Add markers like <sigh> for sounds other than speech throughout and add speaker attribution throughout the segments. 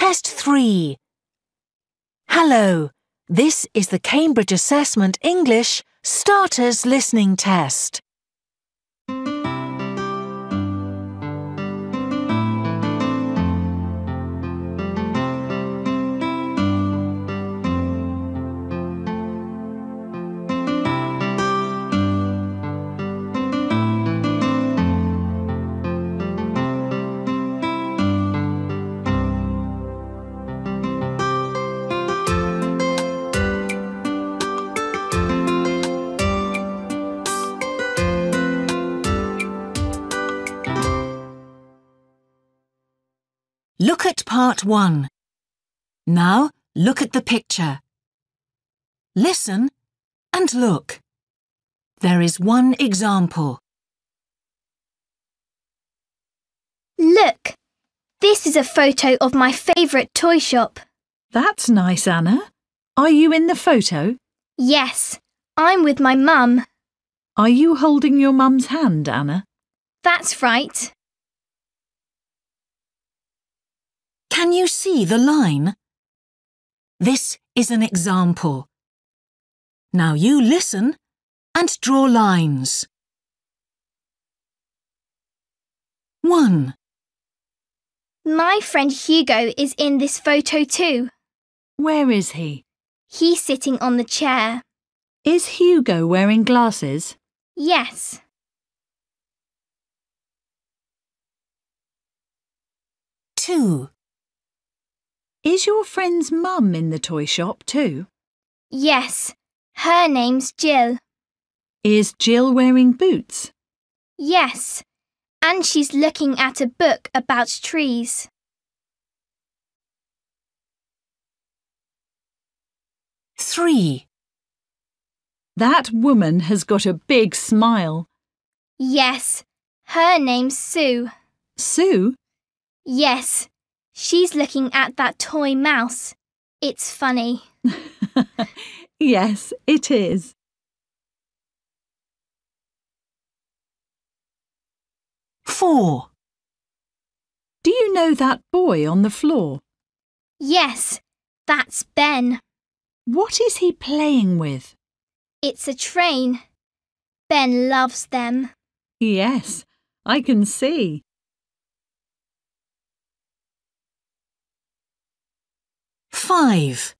Speaker 1: Test 3. Hello, this is the Cambridge Assessment English Starters Listening Test. Look at part 1. Now look at the picture. Listen and look. There is one example.
Speaker 2: Look! This is a photo of my favourite toy shop.
Speaker 3: That's nice, Anna. Are you in the photo?
Speaker 2: Yes, I'm with my mum.
Speaker 3: Are you holding your mum's hand, Anna?
Speaker 2: That's right.
Speaker 1: Can you see the line? This is an example. Now you listen and draw lines. 1.
Speaker 2: My friend Hugo is in this photo too.
Speaker 3: Where is he?
Speaker 2: He's sitting on the chair.
Speaker 3: Is Hugo wearing glasses?
Speaker 2: Yes.
Speaker 1: 2.
Speaker 3: Is your friend's mum in the toy shop too?
Speaker 2: Yes. Her name's Jill.
Speaker 3: Is Jill wearing boots?
Speaker 2: Yes. And she's looking at a book about trees.
Speaker 1: Three.
Speaker 3: That woman has got a big smile.
Speaker 2: Yes. Her name's Sue.
Speaker 3: Sue?
Speaker 2: Yes. She's looking at that toy mouse. It's funny. <laughs>
Speaker 3: yes, it is.
Speaker 1: Four.
Speaker 3: Do you know that boy on the floor?
Speaker 2: Yes, that's Ben.
Speaker 3: What is he playing with?
Speaker 2: It's a train. Ben loves them.
Speaker 3: Yes, I can see.
Speaker 1: Five.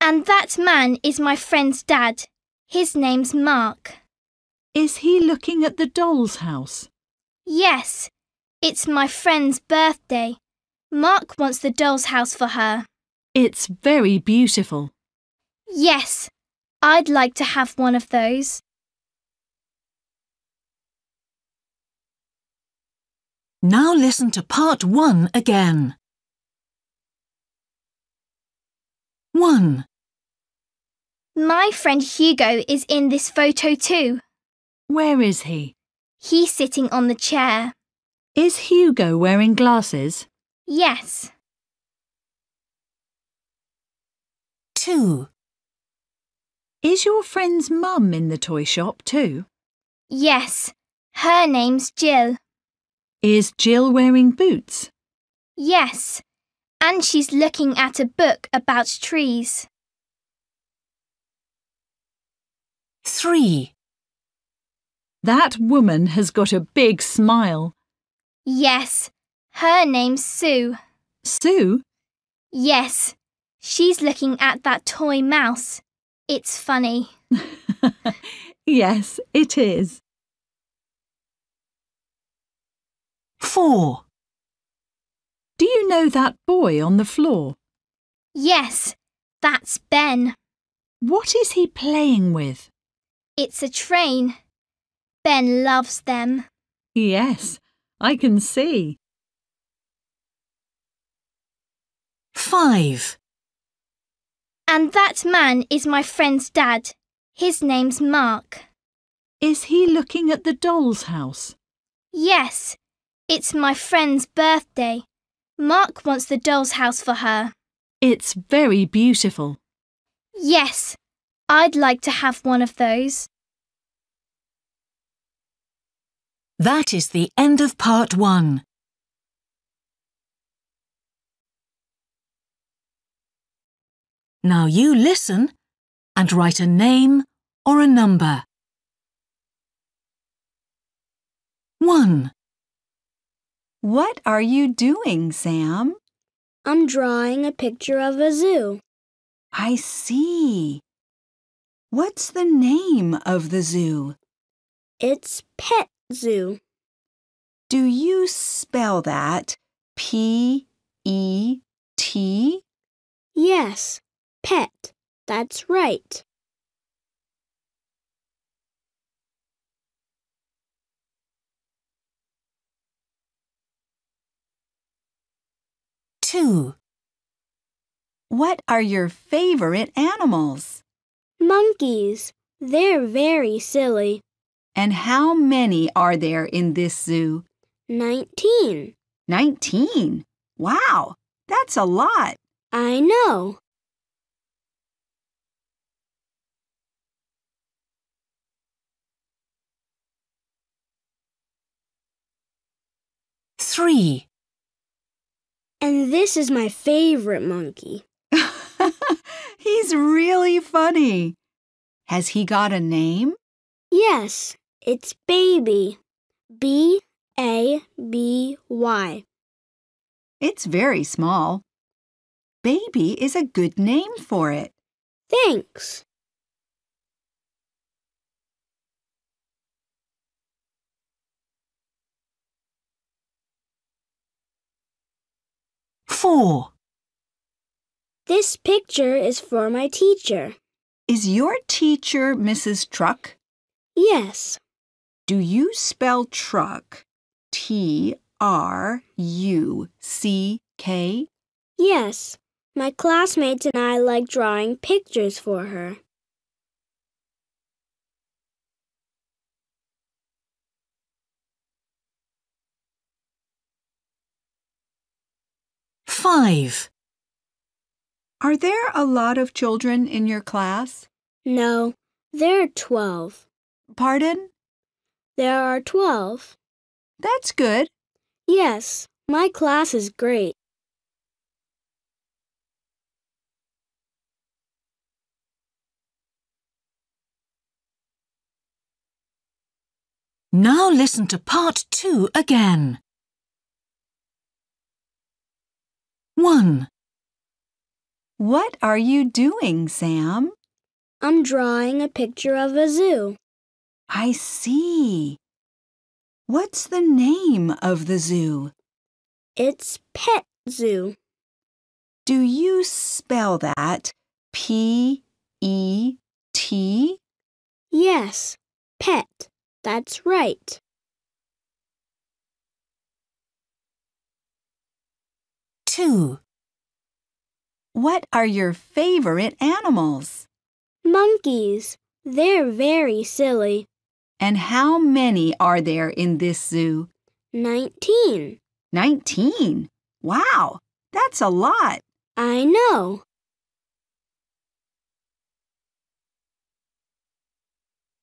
Speaker 2: And that man is my friend's dad. His name's Mark.
Speaker 3: Is he looking at the doll's house?
Speaker 2: Yes, it's my friend's birthday. Mark wants the doll's house for her.
Speaker 3: It's very beautiful.
Speaker 2: Yes, I'd like to have one of those.
Speaker 1: Now listen to part one again. 1.
Speaker 2: My friend Hugo is in this photo too.
Speaker 3: Where is he?
Speaker 2: He's sitting on the chair.
Speaker 3: Is Hugo wearing glasses?
Speaker 2: Yes.
Speaker 1: 2.
Speaker 3: Is your friend's mum in the toy shop too?
Speaker 2: Yes. Her name's Jill.
Speaker 3: Is Jill wearing boots?
Speaker 2: Yes. And she's looking at a book about trees.
Speaker 1: 3.
Speaker 3: That woman has got a big smile.
Speaker 2: Yes. Her name's Sue.
Speaker 3: Sue?
Speaker 2: Yes. She's looking at that toy mouse. It's funny. <laughs>
Speaker 3: yes, it is.
Speaker 1: 4.
Speaker 3: Do you know that boy on the floor?
Speaker 2: Yes, that's Ben.
Speaker 3: What is he playing with?
Speaker 2: It's a train. Ben loves them.
Speaker 3: Yes, I can see.
Speaker 1: 5.
Speaker 2: And that man is my friend's dad. His name's Mark.
Speaker 3: Is he looking at the doll's house?
Speaker 2: Yes, it's my friend's birthday. Mark wants the doll's house for her.
Speaker 3: It's very beautiful.
Speaker 2: Yes, I'd like to have one of those.
Speaker 1: That is the end of part one. Now you listen and write a name or a number. 1.
Speaker 4: What are you doing, Sam?
Speaker 5: I'm drawing a picture of a zoo.
Speaker 4: I see. What's the name of the zoo?
Speaker 5: It's Pet Zoo.
Speaker 4: Do you spell that P E T?
Speaker 5: Yes, pet. That's right.
Speaker 1: Two,
Speaker 4: What are your favorite animals?
Speaker 5: Monkeys. They're very silly.
Speaker 4: And how many are there in this zoo?
Speaker 5: 19.
Speaker 4: 19. Wow, that's a lot.
Speaker 5: I know.
Speaker 1: three,
Speaker 5: And this is my favorite monkey. <laughs>
Speaker 4: He's really funny. Has he got a name?
Speaker 5: Yes, it's Baby. B A B Y.
Speaker 4: It's very small. Baby is a good name for it.
Speaker 5: Thanks.
Speaker 1: Four,
Speaker 5: This picture is for my teacher.
Speaker 4: Is your teacher Mrs. Truck?
Speaker 5: Yes,
Speaker 4: Do you spell truck T R U C K?
Speaker 5: yes. My classmates and I like drawing pictures for her.
Speaker 1: Five,
Speaker 4: Are there a lot of children in your class?
Speaker 5: No, there are 12.
Speaker 4: Pardon?
Speaker 5: There are 12.
Speaker 4: That's good.
Speaker 5: Yes, my class is great.
Speaker 1: Now listen to part two again. 1,
Speaker 4: What are you doing, Sam?
Speaker 5: I'm drawing a picture of a zoo.
Speaker 4: I see. What's the name of the zoo?
Speaker 5: It's Pet Zoo.
Speaker 4: Do you spell that P E T?
Speaker 5: Yes, pet. That's right.
Speaker 1: Two,
Speaker 4: What are your favorite animals?
Speaker 5: Monkeys. They're very silly.
Speaker 4: And how many are there in this zoo?
Speaker 5: 19.
Speaker 4: 19. Wow, that's a lot.
Speaker 5: I know.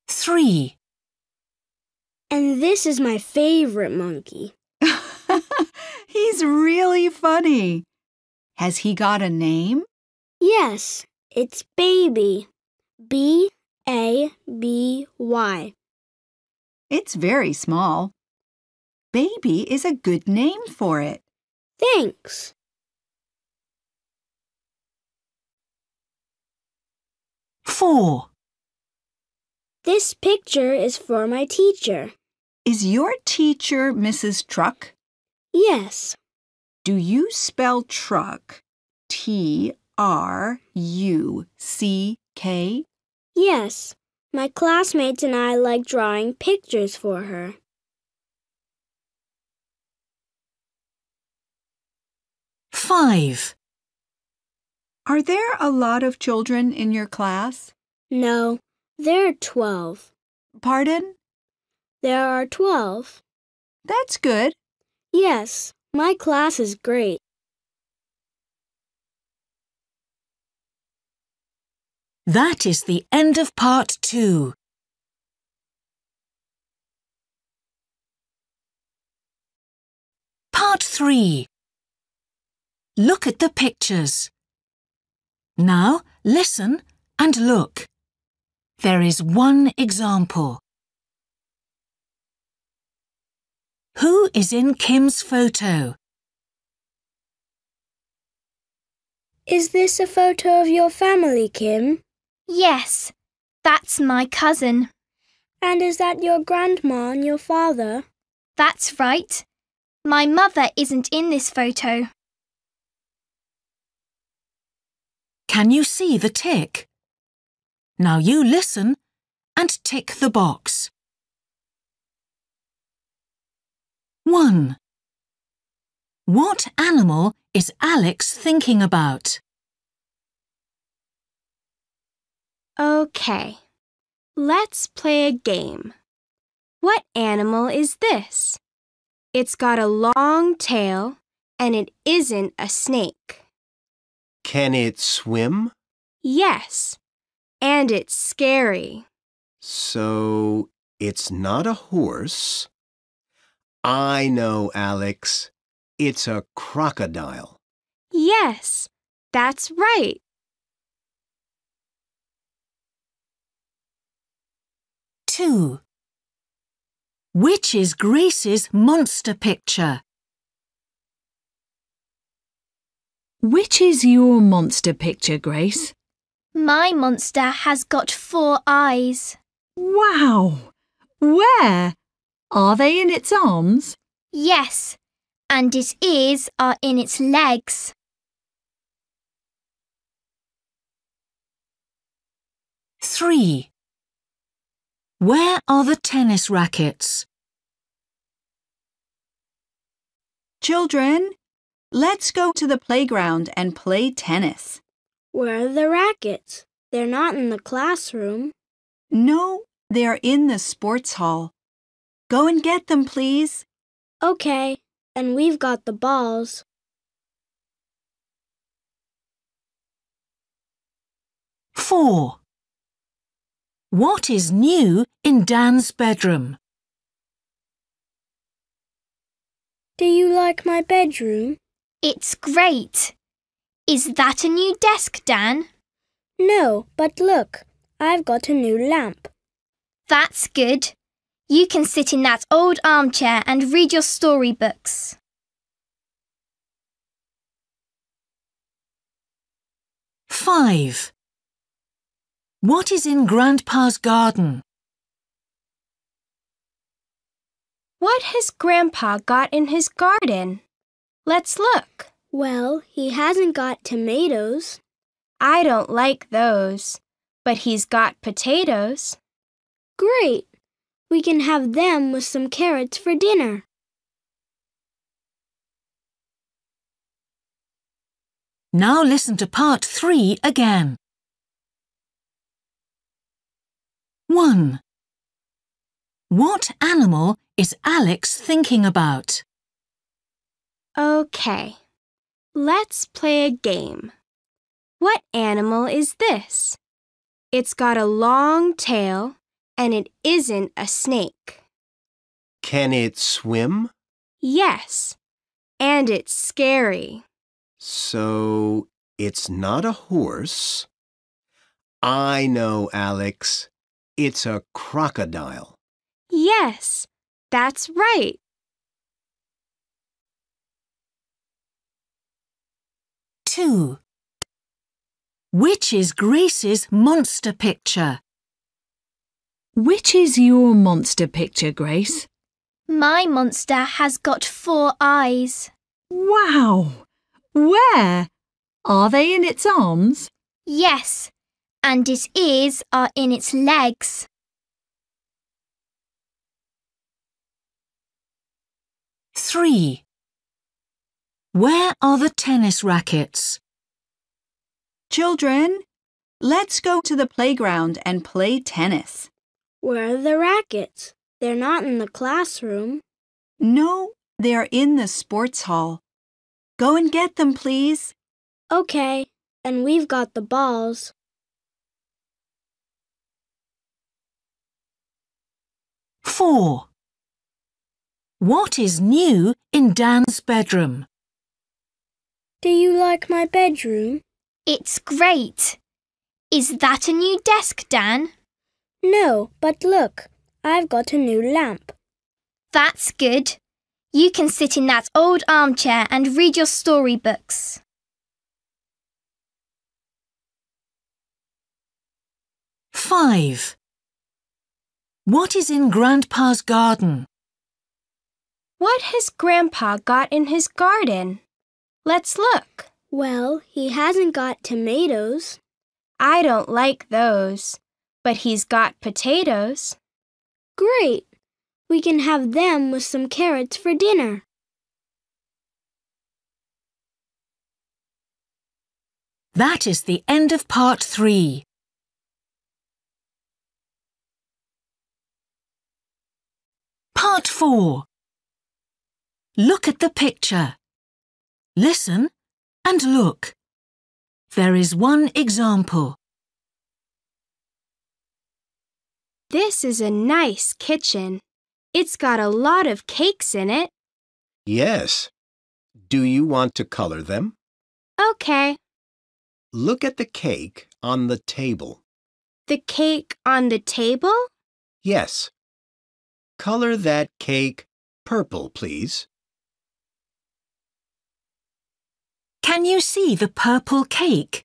Speaker 1: three,
Speaker 5: And this is my favorite monkey.
Speaker 4: He's really funny. Has he got a name?
Speaker 5: Yes, it's Baby. B A B Y.
Speaker 4: It's very small. Baby is a good name for it.
Speaker 5: Thanks.
Speaker 1: four,
Speaker 5: This picture is for my teacher.
Speaker 4: Is your teacher Mrs. Truck?
Speaker 5: Yes,
Speaker 4: Do you spell truck T R U C K?
Speaker 5: yes. My classmates and I like drawing pictures for her.
Speaker 1: five,
Speaker 4: Are there a lot of children in your class?
Speaker 5: No, there are 12.
Speaker 4: Pardon?
Speaker 5: There are 12.
Speaker 4: That's good.
Speaker 5: Yes, my class is great.
Speaker 1: That is the end of part two. Part three. Look at the pictures. Now listen and look. There is one example. Is in Kim's photo?
Speaker 5: Is this a photo of your family, Kim?
Speaker 2: Yes, that's my cousin.
Speaker 5: And is that your grandma and your father?
Speaker 2: That's right. My mother isn't in this photo.
Speaker 1: Can you see the tick? Now you listen and tick the box. 1. What animal is Alex thinking about?
Speaker 6: Okay, let's play a game. What animal is this? It's got a long tail and it isn't a snake.
Speaker 7: Can it swim?
Speaker 6: Yes, and it's scary.
Speaker 7: So it's not a horse. I know, Alex. It's a crocodile.
Speaker 6: Yes, that's right.
Speaker 1: Two. Which is Grace's monster picture?
Speaker 4: Which is your monster picture, Grace?
Speaker 2: My monster has got four eyes.
Speaker 4: Wow! Where? Are they in its arms?
Speaker 2: Yes, and its ears are in its legs.
Speaker 1: Three. Where are the tennis rackets?
Speaker 4: Children, let's go to the playground and play tennis.
Speaker 5: Where are the rackets? They're not in the classroom.
Speaker 4: No, they're in the sports hall. Go and get them, please.
Speaker 5: Okay, and we've got the balls.
Speaker 1: Four. What is new in Dan's bedroom?
Speaker 5: Do you like my bedroom?
Speaker 2: It's great. Is that a new desk, Dan?
Speaker 5: No, but look, I've got a new lamp.
Speaker 2: That's good. You can sit in that old armchair and read your storybooks.
Speaker 1: Five. What is in Grandpa's garden?
Speaker 6: What has Grandpa got in his garden? Let's look.
Speaker 5: Well, he hasn't got tomatoes.
Speaker 6: I don't like those, but he's got potatoes.
Speaker 5: Great! We can have them with some carrots for dinner.
Speaker 1: Now listen to part three again. 1. What animal is Alex thinking about?
Speaker 6: Okay, let's play a game. What animal is this? It's got a long tail and it isn't a snake.
Speaker 7: Can it swim?
Speaker 6: Yes, and it's scary.
Speaker 7: So it's not a horse. I know, Alex. It's a crocodile.
Speaker 6: Yes, that's right.
Speaker 1: Two. Which is Grace's monster picture?
Speaker 4: Which is your monster picture, Grace?
Speaker 2: My monster has got four eyes.
Speaker 4: Wow! Where? Are they in its arms?
Speaker 2: Yes, and its ears are in its legs.
Speaker 1: Three. Where are the tennis rackets?
Speaker 4: Children, let's go to the playground and play tennis.
Speaker 5: Where are the rackets? They're not in the classroom.
Speaker 4: No, they're in the sports hall. Go and get them, please.
Speaker 5: Okay, and we've got the balls.
Speaker 1: Four. What is new in Dan's bedroom?
Speaker 5: Do you like my bedroom?
Speaker 2: It's great. Is that a new desk, Dan?
Speaker 5: No, but look, I've got a new lamp.
Speaker 2: That's good. You can sit in that old armchair and read your storybooks.
Speaker 1: Five. What is in Grandpa's garden?
Speaker 6: What has Grandpa got in his garden? Let's look.
Speaker 5: Well, he hasn't got tomatoes.
Speaker 6: I don't like those, but he's got potatoes.
Speaker 5: Great! We can have them with some carrots for dinner.
Speaker 1: That is the end of part three. Part four. Look at the picture. Listen and look. There is one example.
Speaker 6: This is a nice kitchen. It's got a lot of cakes in it.
Speaker 7: Yes. Do you want to color them?
Speaker 6: Okay.
Speaker 7: Look at the cake on the table.
Speaker 6: The cake on the table?
Speaker 7: Yes. Color that cake purple, please.
Speaker 1: Can you see the purple cake?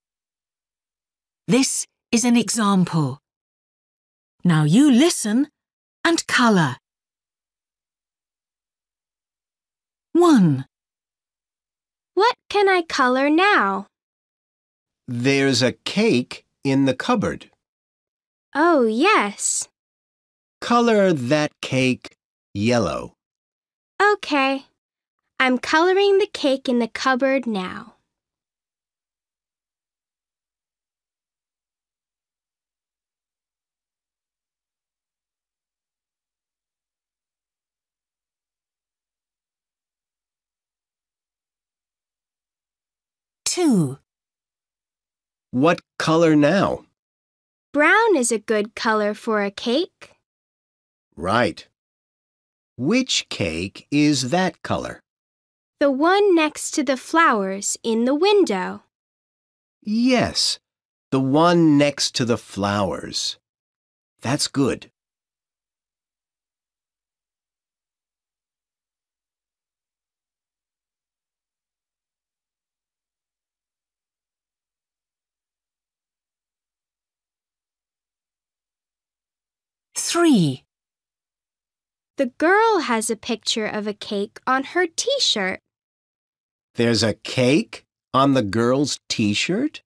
Speaker 1: This is an example. Now you listen and colour. 1.
Speaker 6: What can I color now?
Speaker 7: There's a cake in the cupboard.
Speaker 6: Oh, yes.
Speaker 7: Color that cake yellow.
Speaker 6: Okay. I'm coloring the cake in the cupboard now.
Speaker 1: Two.
Speaker 7: What color now?
Speaker 6: Brown is a good color for a cake.
Speaker 7: Right. Which cake is that color?
Speaker 6: The one next to the flowers in the window.
Speaker 7: Yes, the one next to the flowers. That's good.
Speaker 1: Three.
Speaker 6: The girl has a picture of a cake on her t-shirt.
Speaker 7: There's a cake on the girl's t-shirt?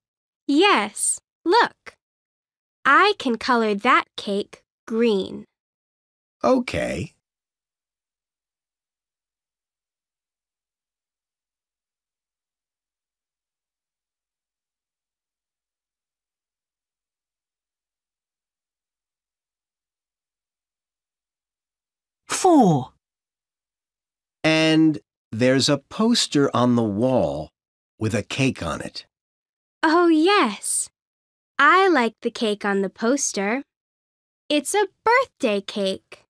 Speaker 6: Yes, look. I can color that cake green.
Speaker 7: Okay.
Speaker 1: Four.
Speaker 7: And there's a poster on the wall with a cake on it.
Speaker 6: Oh, yes. I like the cake on the poster. It's a birthday cake.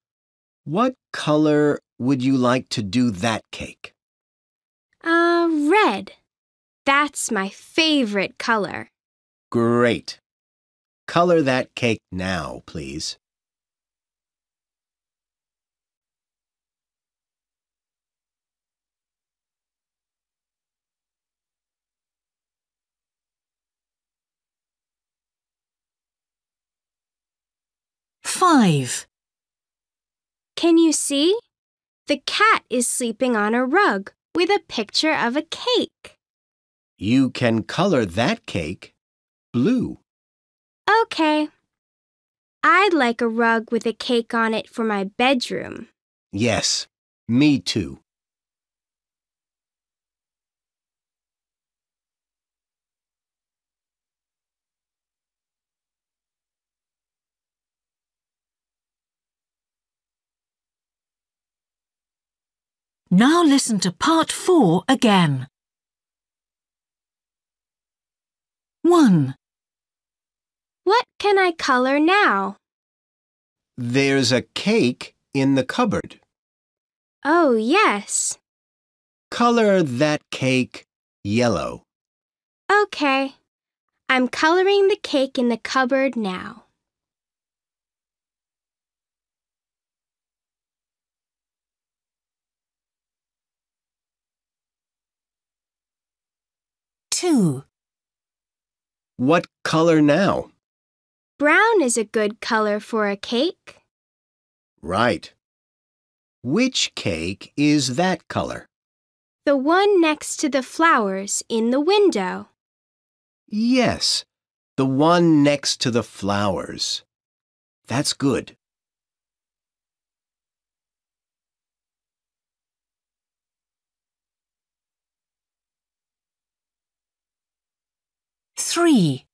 Speaker 7: What color would you like to do that cake?
Speaker 6: Uh, red. That's my favorite color.
Speaker 7: Great. Color that cake now, please.
Speaker 1: Five.
Speaker 6: Can you see? The cat is sleeping on a rug with a picture of a cake.
Speaker 7: You can color that cake blue.
Speaker 6: Okay. I'd like a rug with a cake on it for my bedroom.
Speaker 7: Yes, me too.
Speaker 1: Now listen to part four again. 1.
Speaker 6: What can I color now?
Speaker 7: There's a cake in the cupboard.
Speaker 6: Oh, yes.
Speaker 7: Color that cake yellow.
Speaker 6: Okay. I'm coloring the cake in the cupboard now.
Speaker 1: Two.
Speaker 7: What color now?
Speaker 6: Brown is a good color for a cake.
Speaker 7: Right. Which cake is that color?
Speaker 6: The one next to the flowers in the window.
Speaker 7: Yes, the one next to the flowers. That's good.
Speaker 1: Three.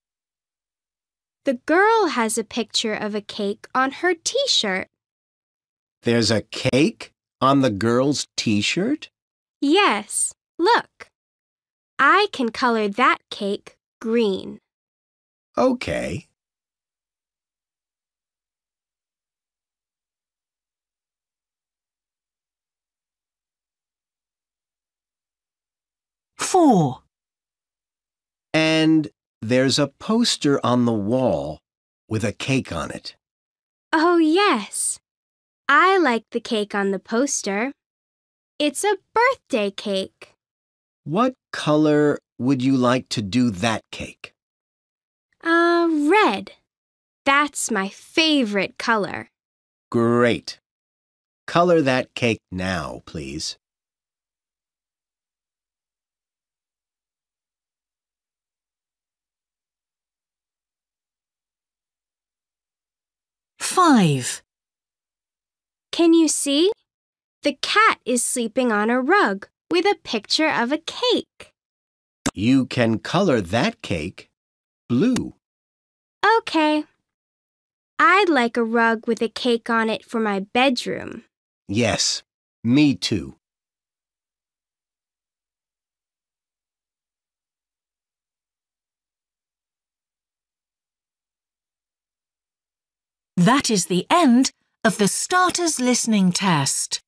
Speaker 6: The girl has a picture of a cake on her t-shirt.
Speaker 7: There's a cake on the girl's t-shirt?
Speaker 6: Yes, look. I can color that cake green.
Speaker 7: Okay.
Speaker 1: Four.
Speaker 7: And there's a poster on the wall with a cake on it.
Speaker 6: Oh, yes. I like the cake on the poster. It's a birthday cake.
Speaker 7: What color would you like to do that cake?
Speaker 6: Uh, red. That's my favorite color.
Speaker 7: Great. Color that cake now, please.
Speaker 1: Five.
Speaker 6: Can you see? The cat is sleeping on a rug with a picture of a cake.
Speaker 7: You can color that cake blue.
Speaker 6: Okay. I'd like a rug with a cake on it for my bedroom.
Speaker 7: Yes, me too.
Speaker 1: That is the end of the starters listening test.